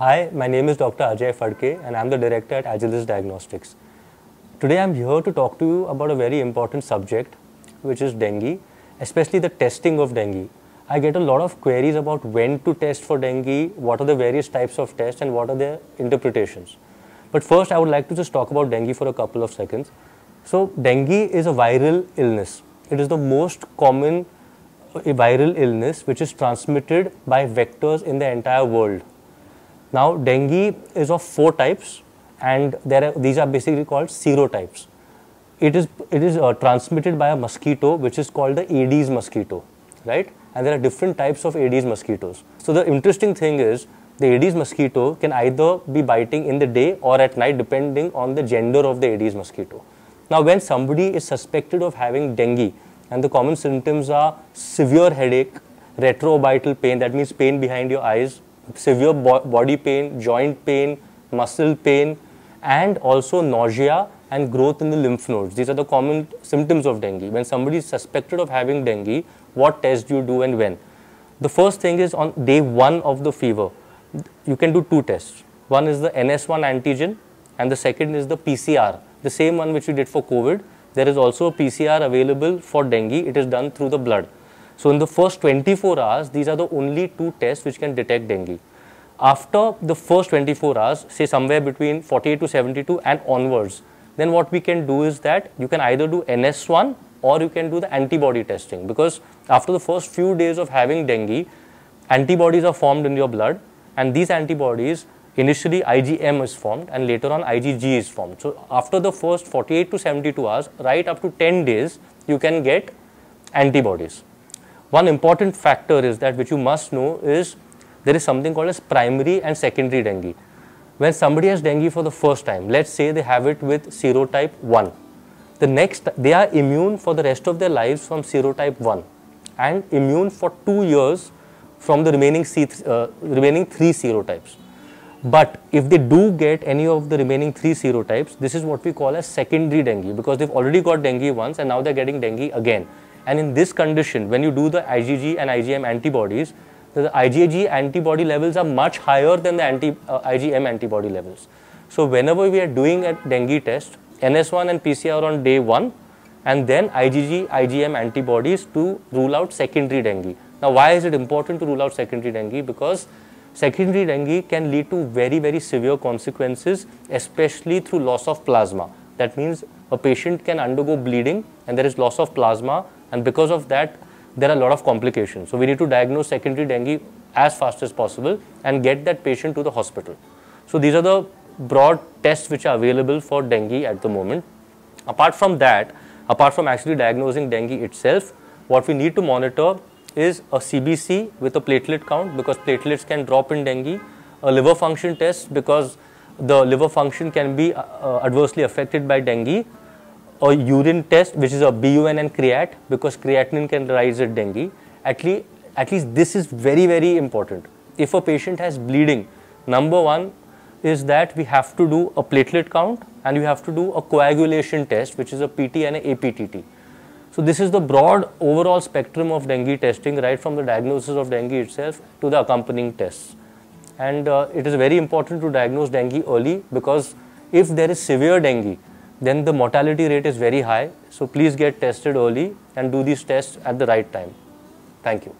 Hi, my name is Dr. Ajay Phadke and I'm the director at Agilus Diagnostics. Today I'm here to talk to you about a very important subject which is dengue, especially the testing of dengue. I get a lot of queries about when to test for dengue, what are the various types of tests and what are their interpretations. But first I would like to just talk about dengue for a couple of seconds. So dengue is a viral illness. It is the most common uh, viral illness which is transmitted by vectors in the entire world. Now dengue is of four types and there are, these are basically called serotypes. It is, it is uh, transmitted by a mosquito which is called the Aedes mosquito, right? And there are different types of Aedes mosquitoes. So the interesting thing is the Aedes mosquito can either be biting in the day or at night depending on the gender of the Aedes mosquito. Now when somebody is suspected of having dengue and the common symptoms are severe headache, retroorbital pain, that means pain behind your eyes, severe bo body pain, joint pain, muscle pain, and also nausea and growth in the lymph nodes. These are the common symptoms of dengue. When somebody is suspected of having dengue, what test do you do and when? The first thing is on day one of the fever, you can do two tests. One is the NS1 antigen and the second is the PCR, the same one which we did for COVID. There is also a PCR available for dengue. It is done through the blood. So in the first 24 hours, these are the only two tests which can detect dengue. After the first 24 hours, say somewhere between 48 to 72 and onwards, then what we can do is that you can either do NS1 or you can do the antibody testing because after the first few days of having dengue, antibodies are formed in your blood and these antibodies initially IgM is formed and later on IgG is formed. So after the first 48 to 72 hours, right up to 10 days, you can get antibodies. One important factor is that which you must know is there is something called as primary and secondary dengue. When somebody has dengue for the first time, let's say they have it with serotype 1. The next, they are immune for the rest of their lives from serotype 1 and immune for two years from the remaining, C, uh, remaining three serotypes. But if they do get any of the remaining three serotypes, this is what we call as secondary dengue because they've already got dengue once and now they're getting dengue again. And in this condition, when you do the IgG and IgM antibodies, the IgG antibody levels are much higher than the anti, uh, IgM antibody levels. So whenever we are doing a dengue test, NS1 and PCR on day 1 and then IgG, IgM antibodies to rule out secondary dengue. Now why is it important to rule out secondary dengue? Because secondary dengue can lead to very very severe consequences especially through loss of plasma. That means a patient can undergo bleeding and there is loss of plasma and because of that there are a lot of complications. So we need to diagnose secondary dengue as fast as possible and get that patient to the hospital. So these are the broad tests which are available for dengue at the moment. Apart from that, apart from actually diagnosing dengue itself, what we need to monitor is a CBC with a platelet count because platelets can drop in dengue, a liver function test because the liver function can be uh, adversely affected by dengue a urine test which is a BUN and creat because creatinine can rise at dengue. At least, at least this is very very important. If a patient has bleeding, number one is that we have to do a platelet count and we have to do a coagulation test which is a PT and a APTT. So this is the broad overall spectrum of dengue testing right from the diagnosis of dengue itself to the accompanying tests. And uh, it is very important to diagnose dengue early because if there is severe dengue, then the mortality rate is very high. So please get tested early and do these tests at the right time. Thank you.